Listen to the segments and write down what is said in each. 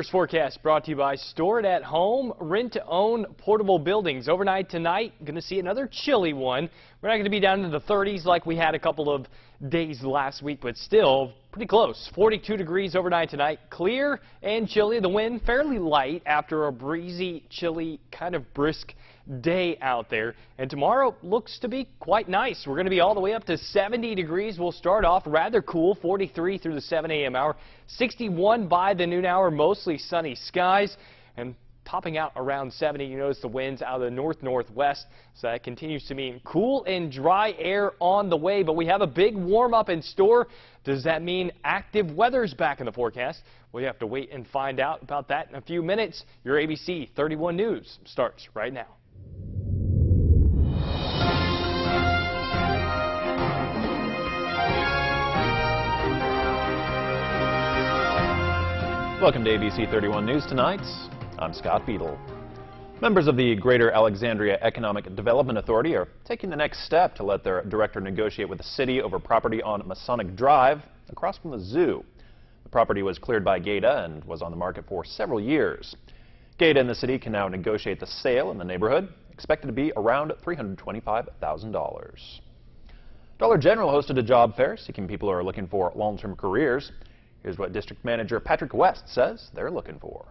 Weather's forecast brought to you by Store It at Home, rent to own portable buildings. Overnight tonight, going to see another chilly one. We're not going to be down into the 30s like we had a couple of days last week, but still pretty close. 42 degrees overnight tonight. Clear and chilly. The wind fairly light after a breezy, chilly, kind of brisk day out there. And tomorrow looks to be quite nice. We're going to be all the way up to 70 degrees. We'll start off rather cool, 43 through the 7 a.m. hour, 61 by the noon hour, mostly sunny skies. And topping out around 70. You notice the winds out of the north-northwest, so that continues to mean cool and dry air on the way, but we have a big warm-up in store. Does that mean active weather's back in the forecast? Well, you have to wait and find out about that in a few minutes. Your ABC 31 News starts right now. Welcome to ABC 31 News tonight. I'm Scott Beadle. Members of the Greater Alexandria Economic Development Authority are taking the next step to let their director negotiate with the city over property on Masonic Drive across from the zoo. The property was cleared by GAEDA and was on the market for several years. GAEDA and the city can now negotiate the sale in the neighborhood, expected to be around $325,000. Dollar General hosted a job fair seeking people who are looking for long-term careers. Here's what District Manager Patrick West says they're looking for.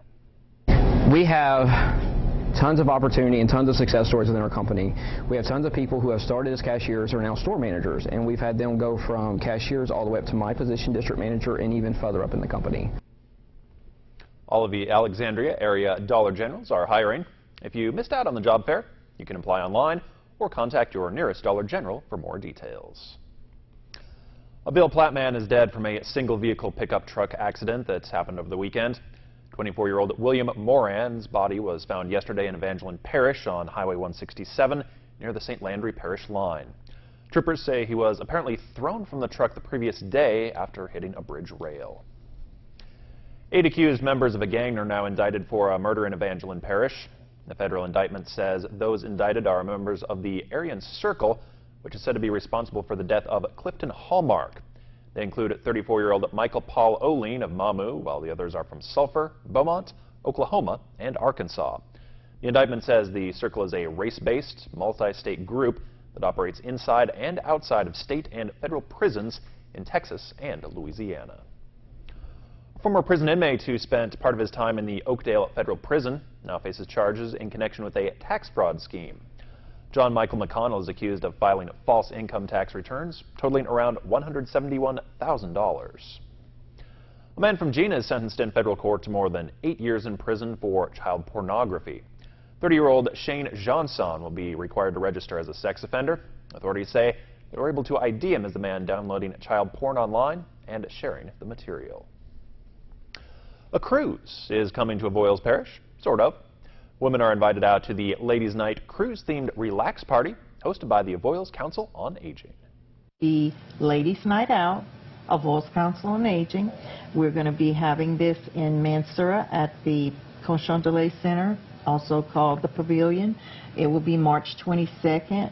We have tons of opportunity and tons of success stories within our company. We have tons of people who have started as cashiers are now store managers, and we've had them go from cashiers all the way up to my position, district manager, and even further up in the company. All of the Alexandria area Dollar Generals are hiring. If you missed out on the job fair, you can apply online or contact your nearest Dollar General for more details. A Ville Platte man is dead from a single vehicle pickup truck accident that happened over the weekend. 24-year-old William Moran's body was found yesterday in Evangeline Parish on Highway 167 near the St. Landry Parish line. Troopers say he was apparently thrown from the truck the previous day after hitting a bridge rail. Eight accused members of a gang are now indicted for a murder in Evangeline Parish. The federal indictment says those indicted are members of the Aryan Circle, which is said to be responsible for the death of Clifton Hallmark. They include 34-year-old Michael Paul Oline of Mamou, while the others are from Sulphur, Beaumont, Oklahoma, and Arkansas. The indictment says the circle is a race-based, multi-state group that operates inside and outside of state and federal prisons in Texas and Louisiana. A former prison inmate who spent part of his time in the Oakdale Federal Prison now faces charges in connection with a tax fraud scheme. John Michael McConnell is accused of filing false income tax returns totaling around $171,000. A man from Jena is sentenced in federal court to more than eight years in prison for child pornography. 30-year-old Shane Johnson will be required to register as a sex offender. Authorities say they were able to ID him as the man downloading child porn online and sharing the material. A cruise is coming to Avoyelles Parish, sort of. Women are invited out to the Ladies' Night cruise-themed relax party hosted by the Avoyelles Council on Aging. The Ladies' Night Out, Avoyelles Council on Aging. We're going to be having this in Mansura at the Cochon de Center, also called the Pavilion. It will be March 22nd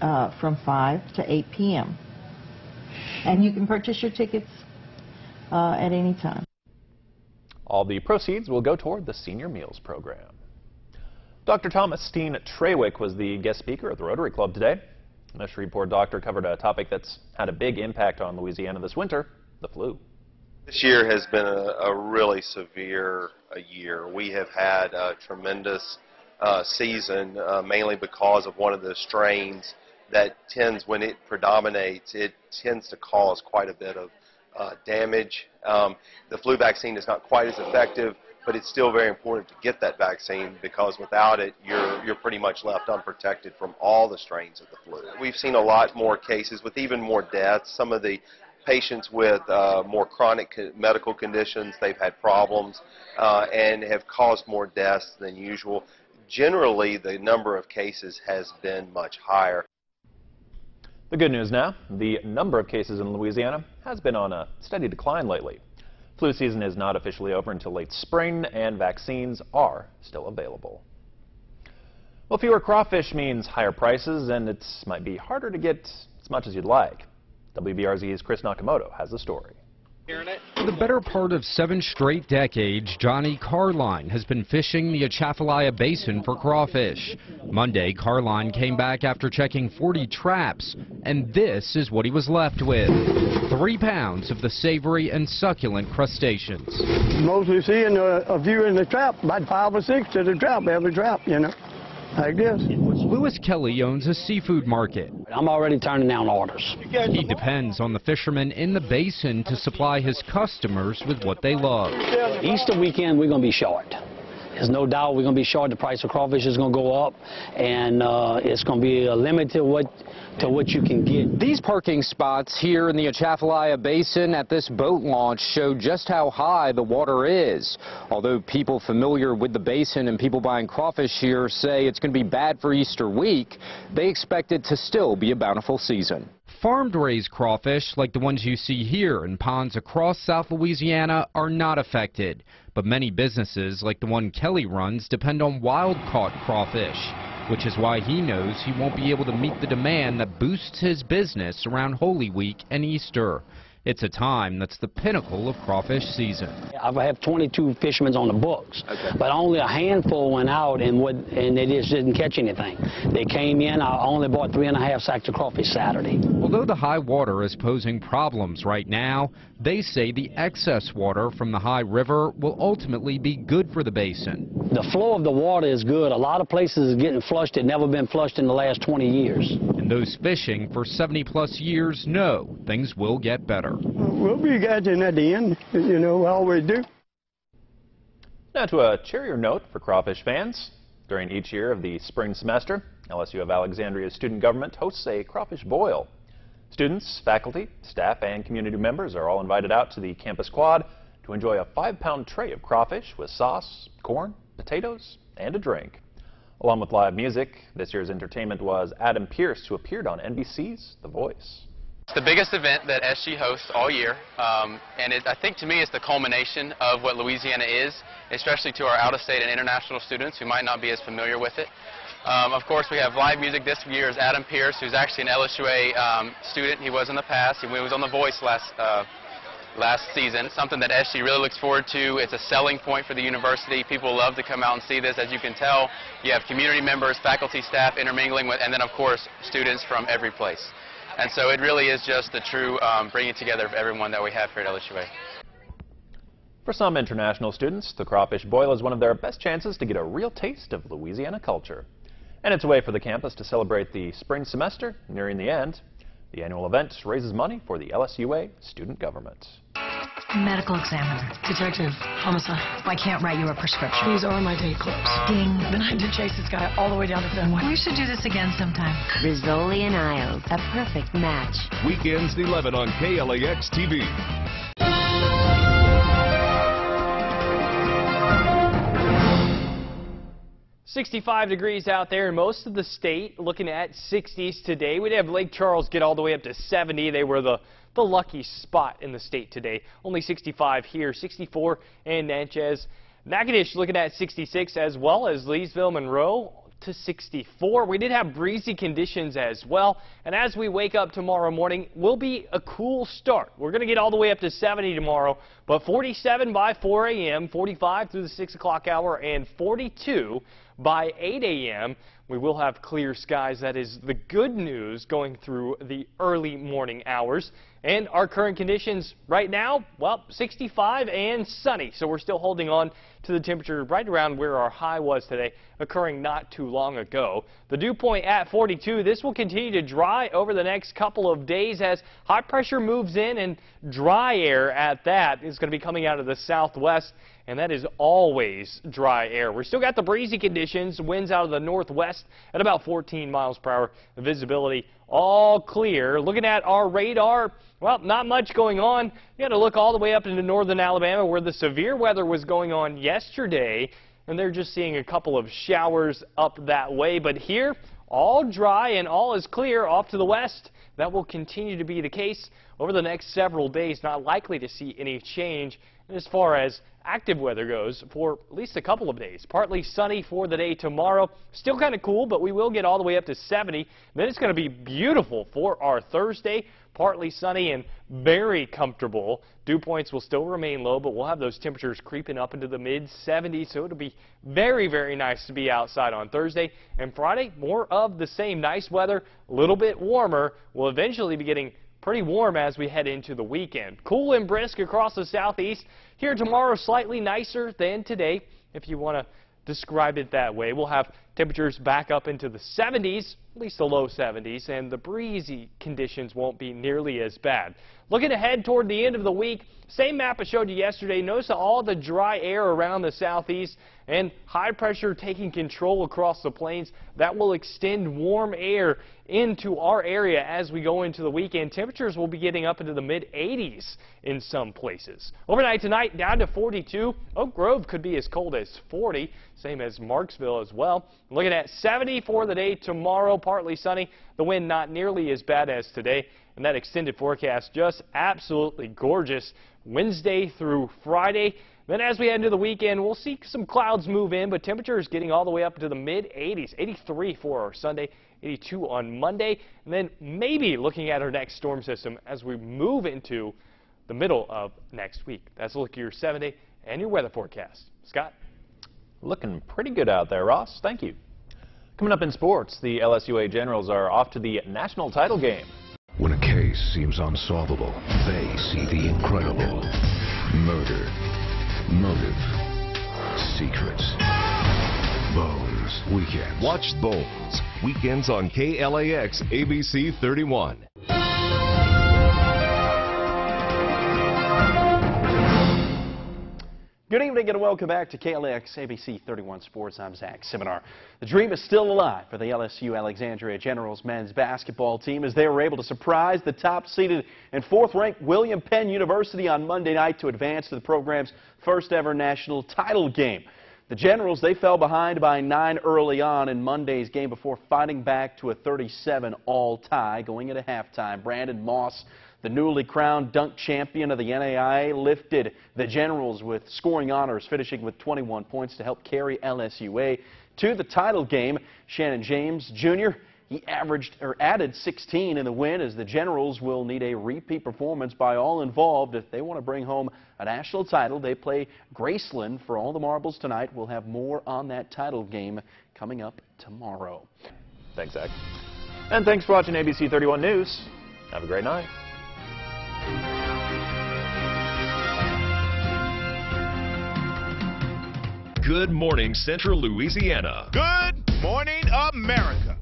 uh, from 5 to 8 p.m. And you can purchase your tickets uh, at any time. All the proceeds will go toward the Senior Meals Program. Dr. Thomas Steen Trawick was the guest speaker at the Rotary Club today. The Shreveport doctor covered a topic that's had a big impact on Louisiana this winter, the flu. This year has been a, a really severe a year. We have had a tremendous uh, season, uh, mainly because of one of the strains that tends, when it predominates, it tends to cause quite a bit of uh, damage. Um, the flu vaccine is not quite as effective but it's still very important to get that vaccine because without it, you're, you're pretty much left unprotected from all the strains of the flu. We've seen a lot more cases with even more deaths. Some of the patients with uh, more chronic medical conditions, they've had problems uh, and have caused more deaths than usual. Generally, the number of cases has been much higher. The good news now, the number of cases in Louisiana has been on a steady decline lately. Flu season is not officially over until late spring, and vaccines are still available. Well, fewer crawfish means higher prices, and it might be harder to get as much as you'd like. WBRZ's Chris Nakamoto has the story. For the better part of seven straight decades, Johnny Carline has been fishing the Atchafalaya Basin for crawfish. Monday, Carline came back after checking 40 traps, and this is what he was left with. Three pounds of the savory and succulent crustaceans. Mostly seeing a, a few in the trap, about five or six to the trap, every trap, you know, like this. Lewis Kelly owns a seafood market. I'm already turning down orders. He depends on the fishermen in the basin to supply his customers with what they love. Easter weekend, we're going to be short. There's no doubt we're going to be short. The price of crawfish is going to go up, and uh, it's going to be a limit to what to what you can get. These parking spots here in the Atchafalaya Basin at this boat launch show just how high the water is. Although people familiar with the basin and people buying crawfish here say it's going to be bad for Easter week, they expect it to still be a bountiful season. Farmed raised crawfish, like the ones you see here in ponds across South Louisiana, are not affected. But many businesses, like the one Kelly runs, depend on wild caught crawfish, which is why he knows he won't be able to meet the demand that boosts his business around Holy Week and Easter. It's a time that's the pinnacle of crawfish season. I have 22 fishermen on the books, but only a handful went out and would, and they just didn't catch anything. They came in. I only bought three and a half sacks of crawfish Saturday. Although the high water is posing problems right now, they say the excess water from the high river will ultimately be good for the basin. The flow of the water is good. A lot of places are getting flushed that never been flushed in the last 20 years. And those fishing for 70 plus years know things will get better. We'll be catching at the end, you know, always do. Now to a cheerier note for crawfish fans. During each year of the spring semester, LSU of Alexandria's student government hosts a crawfish boil. Students, faculty, staff, and community members are all invited out to the campus quad to enjoy a five-pound tray of crawfish with sauce, corn, potatoes, and a drink. Along with live music, this year's entertainment was Adam Pierce, who appeared on NBC's The Voice. It's the biggest event that SG hosts all year, um, and it, I think to me it's the culmination of what Louisiana is, especially to our out-of-state and international students who might not be as familiar with it. Um, of course, we have live music this year is Adam Pierce, who's actually an LSUA um, student. He was in the past. He was on The Voice last uh, last season. Something that SG really looks forward to. It's a selling point for the university. People love to come out and see this. As you can tell, you have community members, faculty, staff intermingling with, and then of course students from every place. And so it really is just the true um, bringing together of everyone that we have here at LSUA. For some international students, the crawfish boil is one of their best chances to get a real taste of Louisiana culture. And it's a way for the campus to celebrate the spring semester nearing the end. The annual event raises money for the LSUA student government. Medical examiner. Detective, homicide. I can't write you a prescription. These are my date clips. Ding. Then I did chase this guy all the way down to Fenway. We should do this again sometime. Rizzoli and Isles, a perfect match. Weekends 11 on KLAX TV. 65 degrees out there in most of the state, looking at 60s today. We'd have Lake Charles get all the way up to 70. They were the, the lucky spot in the state today. Only 65 here, 64 in Natchez. Natchitoches looking at 66 as well as Leesville, Monroe to 64. We did have breezy conditions as well. And as we wake up tomorrow morning, will be a cool start. We're going to get all the way up to 70 tomorrow, but 47 by 4 a.m., 45 through the 6 o'clock hour, and 42 by 8 a.m. We will have clear skies. That is the good news going through the early morning hours. And our current conditions right now, well, 65 and sunny. So we're still holding on to the temperature right around where our high was today, occurring not too long ago. The dew point at 42. This will continue to dry over the next couple of days as high pressure moves in and dry air at that is going to be coming out of the southwest and that is always dry air. We're still got the breezy conditions, winds out of the northwest at about 14 miles per hour. The visibility all clear. Looking at our radar, well, not much going on. You got to look all the way up into northern Alabama where the severe weather was going on yesterday, and they're just seeing a couple of showers up that way. But here, all dry and all is clear off to the west. That will continue to be the case over the next several days. Not likely to see any change as far as active weather goes for at least a couple of days. Partly sunny for the day tomorrow. Still kind of cool, but we will get all the way up to 70. Then it's going to be beautiful for our Thursday. Partly sunny and very comfortable. Dew points will still remain low, but we'll have those temperatures creeping up into the mid 70s, so it'll be very, very nice to be outside on Thursday. And Friday, more of the same nice weather, a little bit warmer. We'll eventually be getting pretty warm as we head into the weekend. Cool and brisk across the southeast. Here tomorrow, slightly nicer than today, if you want to describe it that way. We'll have temperatures back up into the 70s, at least the low 70s, and the breezy conditions won't be nearly as bad. Looking ahead toward the end of the week, same map I showed you yesterday. Notice all the dry air around the southeast and high pressure taking control across the plains. That will extend warm air into our area as we go into the weekend. Temperatures will be getting up into the mid 80s in some places. Overnight tonight down to 42. Oak Grove could be as cold as 40, same as Marksville as well. Looking at 70 for the day tomorrow, partly sunny. The wind not nearly as bad as today. And that extended forecast just absolutely gorgeous Wednesday through Friday. Then as we head into the weekend, we'll see some clouds move in, but temperatures getting all the way up to the mid 80s. 83 for Sunday, 82 on Monday, and then maybe looking at our next storm system as we move into the middle of next week. That's a look at your seven day and your weather forecast. Scott? Looking pretty good out there, Ross. Thank you. Coming up in sports, the LSUA Generals are off to the national title game. Case seems unsolvable, they see the incredible. Murder, motive, secrets. Bones, weekends. Watch Bones, weekends on KLAX ABC 31. Good evening and welcome back to KLAX ABC 31 Sports. I'm Zach Seminar. The dream is still alive for the LSU Alexandria Generals men's basketball team as they were able to surprise the top-seeded and fourth-ranked William Penn University on Monday night to advance to the program's first-ever national title game. The Generals, they fell behind by nine early on in Monday's game before fighting back to a 37-all tie going into halftime. Brandon Moss the newly crowned dunk champion of the NAIA lifted the Generals with scoring honors, finishing with 21 points to help carry LSUA to the title game. Shannon James Jr. He averaged or added 16 in the win as the Generals will need a repeat performance by all involved if they want to bring home a national title. They play Graceland for all the marbles tonight. We'll have more on that title game coming up tomorrow. Thanks, Zach. And thanks for watching ABC 31 News. Have a great night. Good morning, Central Louisiana. Good morning, America.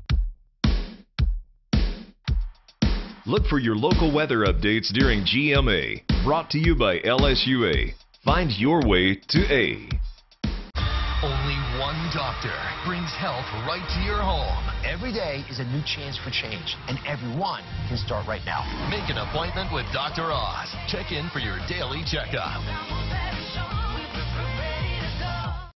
Look for your local weather updates during GMA. Brought to you by LSUA. Find your way to A. Only one doctor brings health right to your home. Every day is a new chance for change, and everyone can start right now. Make an appointment with Dr. Oz. Check in for your daily checkup.